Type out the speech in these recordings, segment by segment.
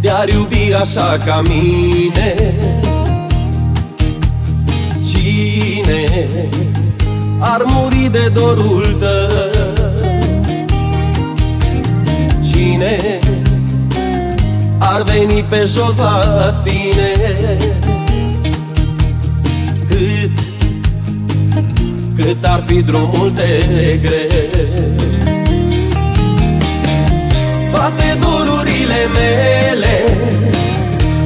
Te-ar iubi așa ca mine. Cine ar muri de dorul tău? Cine ar veni pe jos la tine? Cât, cât ar fi drumul de greu Toate dorurile mele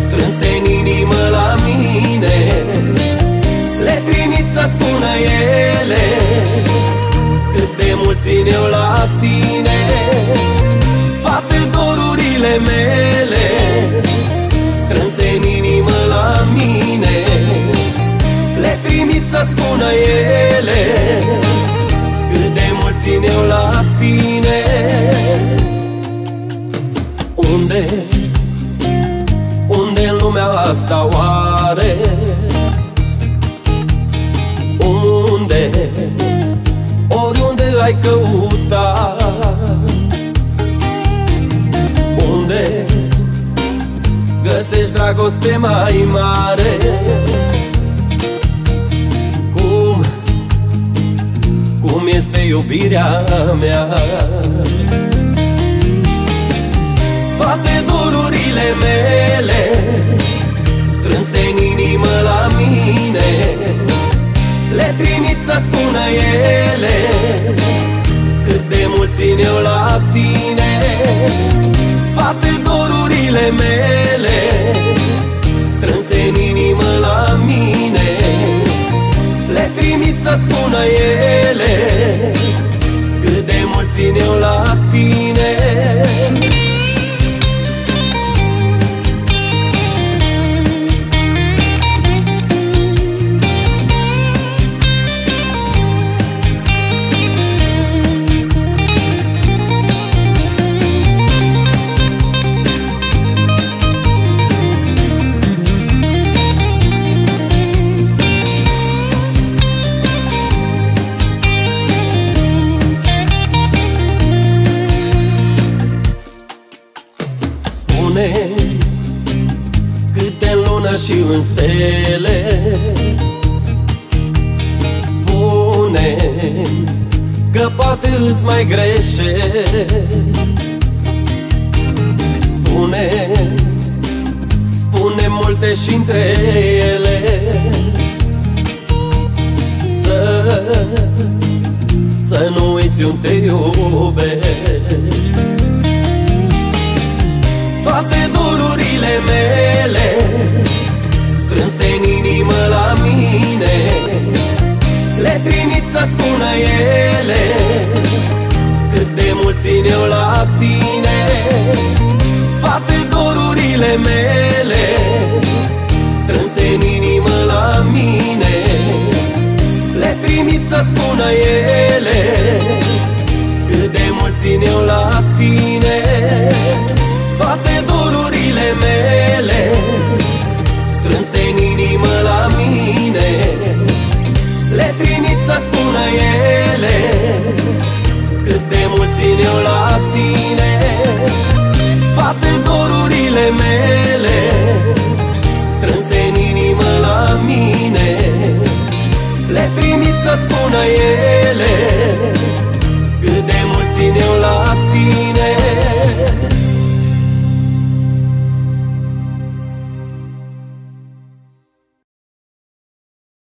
Strânse în inimă la mine. Le trimit să-ți spună ele Cât de mult țin eu la tine ai căuta Unde găsești dragoste mai mare? Cum, cum este iubirea mea? toate dururile mele țin eu la tine. Toate dorurile mele câte în lună și în stele. Spune că poate îți mai greșesc. Spune, spune multe și între ele. Să, să nu uiți unde te iubesc mult țin eu la tine. Toate dorurile mele Strânse în inimă la mine. Le trimit să-ți spună ele Cât de mult țin eu la tine ele.